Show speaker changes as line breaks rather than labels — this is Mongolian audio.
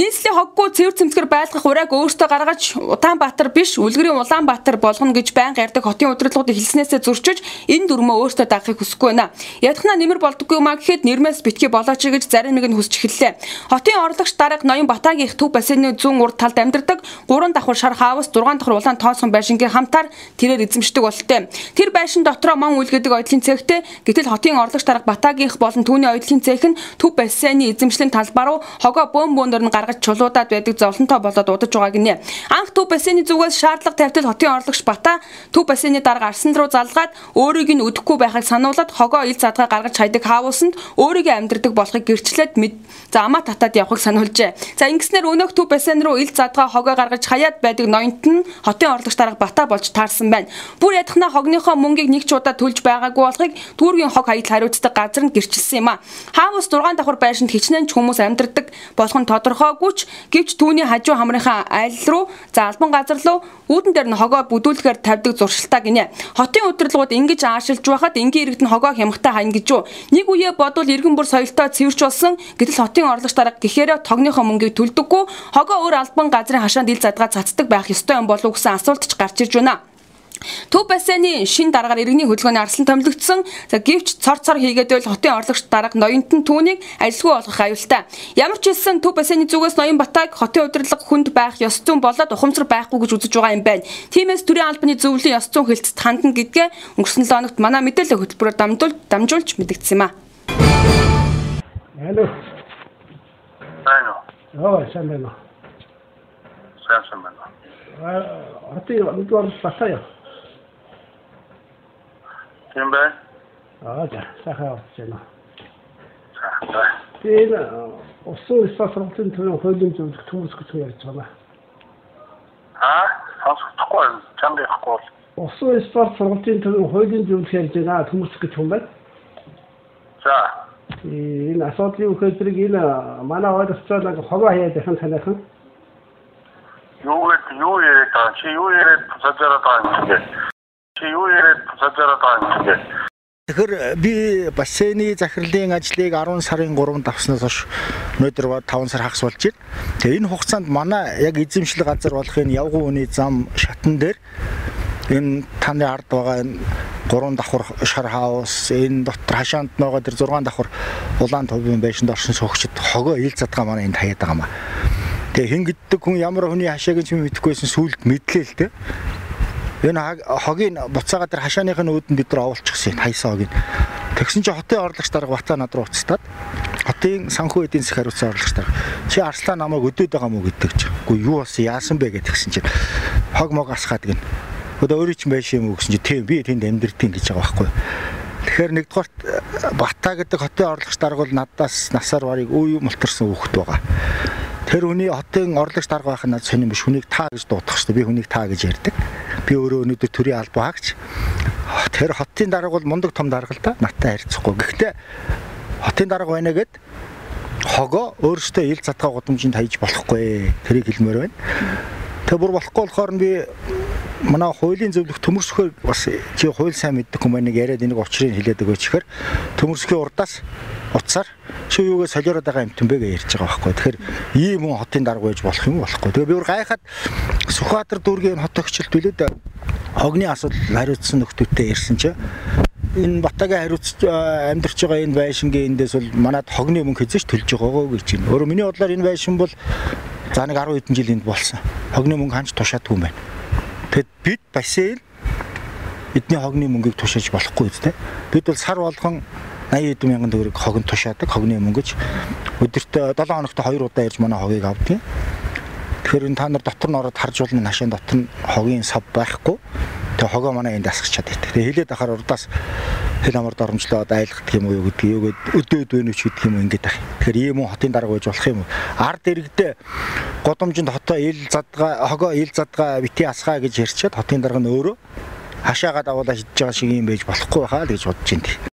Нийслэлийн хоггүй цэвэр цэмцгэр байлгах урайг өөртөө гаргаж Улаанбаатар биш үлгэрийн Улаанбаатар болгоно гэж байнга ярьдаг хотын удирдлагууд хэлснээсээ зөрчиж энэ дүрмөө өөртөө дагахыг хүсэхгүй байна. Ядахна нэмэр болдоггүй маа гэхэд нэрмээс битгий болооч гэж зарим нэг нь хүсч эхэллээ. Хотын орлогч дарга Ноён Батагийн их төв бассейны зүүн урд талд амьдардаг 3 давхар шар хаавс 6 давхар улаан тоосон байшингийн хамтаар тэрээр эзэмшдэг болтой. Тэр байшин дотроо ман үлгэдэг ойдлын цэгтэй гэтэл хотын орлогч дарга Батагийнх болон түүний ойдлын цэг нь төв бассейны эзэмшлийн талбар руу хогоо бөөм бөөндөр нь гаргаж чулуудаад байдаг зовлонтой болоод удаж байгаа гинэ. Анх төв бассейны зүгээс шаардлага тавьтал хотын орлогч Бата төв бассейны дарга Арсан руу залгаад өөрийг нь өдөхгүй байхыг сануулад хогоо ил задгаа гаргаж хайдаг хаавуулсанд өөрийгөө амьдрдаг болохыг гэрчлээд за амаа татаад явахыг сануулжээ. За ингэснээр өнөөх төв бассейн руу ил задгаа хогоо гаргаж хаяад байдаг ноёнт нь хотын орлогч дарга Бата болж таарсан байна. Бүр ядахна хогныхоо мөнгийг нэг ч удаа төлж байгаагүй болохыг түүргийн хог хаягдл хариуцдаг газар нь гэрчилсэн юм а. Хаавус 6 давхар байшинд хичнээн ч хүмүүс амьдардаг болох нь тодорхойгүй ч гэвч түүний хажуу хамрынхаа айл руу за албан газар руу үүдэн дээр нь хогоо бүдүүлгээр тавьдаг зуршилтаа гинэ. Хотын удирдлагууд ингэж аашилж байхад энгийн иргэд нь хогоо хямгтай хань гэж юу. Нэг үе бодвол иргэн бүр соёлтой цэвэрч болсон. Гэтэл хотын орлогч дарга гэхээрээ тогныхоо мөнгийг төлдөггүй. Хогоо өөр албан газрын хашаанд ил задгаа цацдаг байх ёстой юм болов уу гэсэн асуулт ч гарч ирж байна. Төв бассейны шин дараагаар иргэний хөдөлгөөний арслан томилогдсон. За гівч цор цор хийгээд байл хотын орлогч дарга ноёнт нь түүнийг ажилгүй болгох аюултай. Ямар ч хэлсэн төв бассейны зүгээс ноён батаг хотын удирдлага хүнд байх ёс зүйн болоод ухамсар байхгүй гэж үзэж байгаа юм байна. Тиймээс төрийн албаны зөвлөлийн ёс зүйн хэлцэд хандна гэдгээ өнгөрсөн 7 хоногт манай мэдээлэл хөтөлбөрөөр дамжуулж дамжуулж мэдгдсэн юм а.
Алло.
Уу?
Оо, сайн байна уу?
Сайн сайн байна.
Аа, хотын удирдлага батаа яа.
Тийм байна.
Аа, за, сайхан байна.
За.
Тэгээд усан спасралтын төрийн хуулийн зөвлөх хүмүүс гэж ярьж байна.
Аа, сонсохгүй чамд яахгүй.
Усан спасралтын төрийн хуулийн зөвлөх ярьж байгаа хүмүүс гэж хүн байна.
За.
Энэ асуудлын өгөхөдрийг энэ манай ойлгоцоор нэг хогоо хаяад яхан танихан.
Юу гэдэг юу яриад байгаа чи юу яриад цацараад байгаа юм бэ? Чи юу яриад цацараад байгаа юм бэ?
Тэгэхээр би бассейны захирлын ажлыг 10 сарын 3-нд авснаас хойш өнөөдөр 5 сар хагас болж байна. Тэгээ энэ хугацаанд манай яг эзэмшил газар болох энэ явган үний зам шатан дээр энэ таны ард байгаа энэ 3 давхар шар хаус энэ дотор хашаанд байгаа тэр 6 давхар улаан төвийн байшинд орсон суугчд хогоо ил задгаа манай энд хаяад байгаа маа. Тэгээ хин гэддэг хүн ямар хүний хашааг ч мэдэхгүйсэн сүулт мэдлээ л дээ. Энэ хогийн буцаага тэр хашааных нь өөдөнд бид нар оволчихсон хайсан хогийг. Тэгсэн чи хотын орлогч дарга бата над руу уцтаад хотын санхүү эдийн засаг хариуцсан орлогч дарга чи арслаа намайг өдөөд байгаа мó гэдэг чи. Үгүй юу болсон яасан бэ гэж тэгсэн чи хог мог асгаад гин. Одоо өөрөө ч байш юм уу гэсэн чи тийм би тэнд амьдртин гэж байгаа байхгүй. Тэгэхээр нэгдүгээрт Бата гэдэг хотын орлогч дарга бол надаас насаар барыг үе мултарсан хүүхэд байгаа. Тэр хүний хотын орлогч дарга байх нь надад сонирм биш. Хүнийг та гэж дуудах шүү. Би хүнийг та гэж ярьдаг. Би өөрөө өнөөдөр төрийн албаа хаагч. Тэр хотын дарга бол мундаг том дарга л да. Наттай харьцахгүй. Гэхдээ хотын дарга байна гэд хогоо өөрөөсөө ил задгаа гудамжинд хайж болохгүй. Тэрийг хэлмээр байна. Тэг бүр болохгүй болохоор би манай хуулийн зөвлөх төмөрсөхөөр бас чи хууль сайн мэддэг хүмүүс нэг яриад энийг учрыг хэлээд өгөөч гэхээр төмөрсөхийн урдаас утсаар чи юугаа солиороод байгаа юм тэмбэг ярьж байгаа байхгүй. Тэгэхээр ийм хүн хотын дарга байж болох юм болохгүй. Тэгээ би өөр гайхаад Сүхбаатар дүүргийн хот өгчлөлт билээд огны асуудал хариуцсан нөхдөөтэй ярьсан чи энэ батагийн хариуцж амьдарч байгаа энэ байшингийн эндээс бол манад хогны мөнгө хэзээ ч төлж байгаагаа гэж байна. Өөрөөр миний бодлоор энэ байшин бол за нэг 10 хэдэн жил энд болсон. Хогны мөнгө ханч тушаадгүй юм байна. Тэгэд бид бассейн эдний хогны мөнгийг тушааж болохгүй үстэй. Бид бол сар болгон 80 хэдэн мянган төгрөг хогн тушаадаг хогны мөнгөж өдөрт 7 хоногт 2 удаа ирж манай хогийг авдаг. Тэгэхээр энэ та нар дотор нь ороод харж болно хашаан дотор нь хогийн сав байхгүй. Тэгээ хогоо манай энд асгах чаддаг. Тэгээ хилээд ахаар урдаас хэл амард оромжлоод айлгах юм уу юу гээд өдөөд байна ч гэдэг юм ингээд ах. Тэгэхээр ийм хотын дарга байж болох юм уу? Ард иргэдээ годомжинд хотоо ил задгаа хогоо ил задгаа бити асгаа гэж ярьчаад хотын дарга нь өөрөө хашаагаа дагуулаа шидэж байгаа шиг юм байж болохгүй хаа л гэж бодож байна.